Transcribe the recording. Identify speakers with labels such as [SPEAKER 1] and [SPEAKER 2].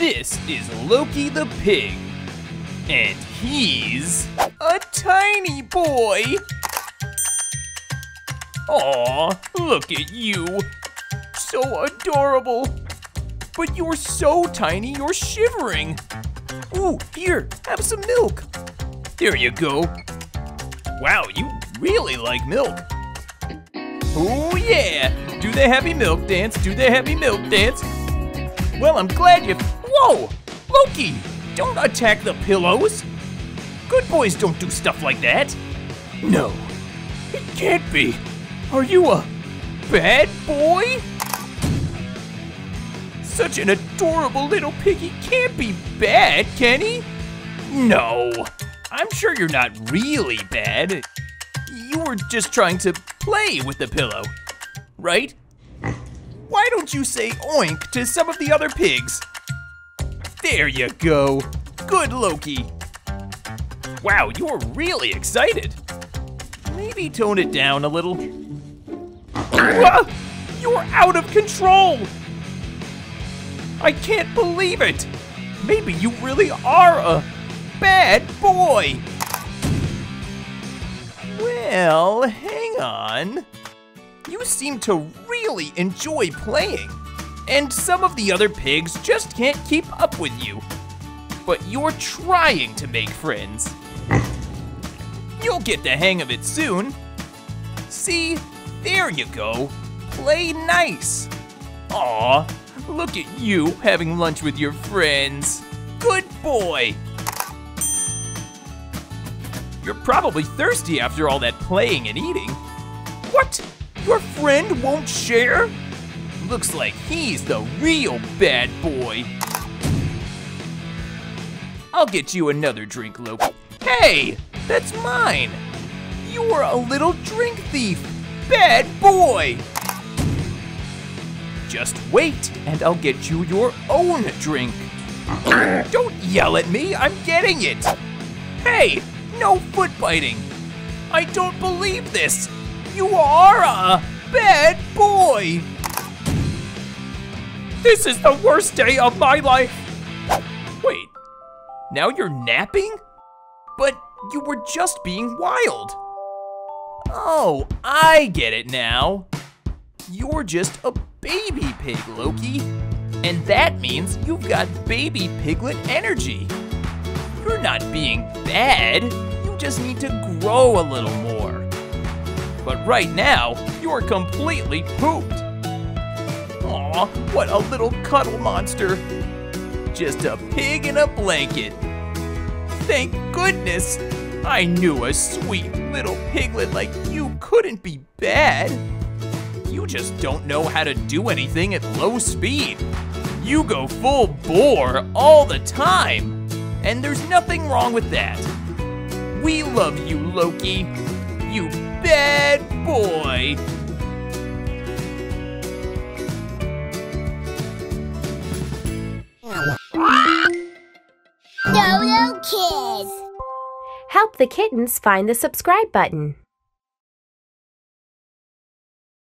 [SPEAKER 1] This is Loki the pig. And he's a tiny boy. Aw, look at you. So adorable. But you're so tiny, you're shivering. Ooh, here, have some milk. There you go. Wow, you really like milk. Oh yeah, do the happy milk dance, do the happy milk dance. Well, I'm glad you, whoa, Loki, don't attack the pillows. Good boys don't do stuff like that. No, it can't be. Are you a bad boy? Such an adorable little piggy can't be bad, can he? No, I'm sure you're not really bad. You were just trying to play with the pillow, right? Why don't you say oink to some of the other pigs? There you go. Good, Loki. Wow, you're really excited. Maybe tone it down a little. Ah, You're out of control! I can't believe it! Maybe you really are a bad boy! Well, hang on. You seem to really enjoy playing. And some of the other pigs just can't keep up with you. But you're trying to make friends. You'll get the hang of it soon. See, there you go. Play nice. Aw, look at you having lunch with your friends. Good boy. You're probably thirsty after all that playing and eating. What? Your friend won't share? Looks like he's the real bad boy. I'll get you another drink, Loki. Hey, that's mine. You're a little drink thief. Bad boy. Just wait, and I'll get you your own drink. Don't yell at me, I'm getting it. Hey, no foot biting. I don't believe this. You are a bad boy. This is the worst day of my life. Wait, now you're napping? But you were just being wild. Oh, I get it now. You're just a baby pig, Loki. And that means you've got baby piglet energy. You're not being bad, you just need to grow a little more. But right now, you're completely pooped. Aw, what a little cuddle monster. Just a pig in a blanket. Thank goodness! I knew a sweet little piglet like you couldn't be bad. You just don't know how to do anything at low speed. You go full bore all the time. And there's nothing wrong with that. We love you, Loki. You bad boy.
[SPEAKER 2] Help the kittens find the subscribe button.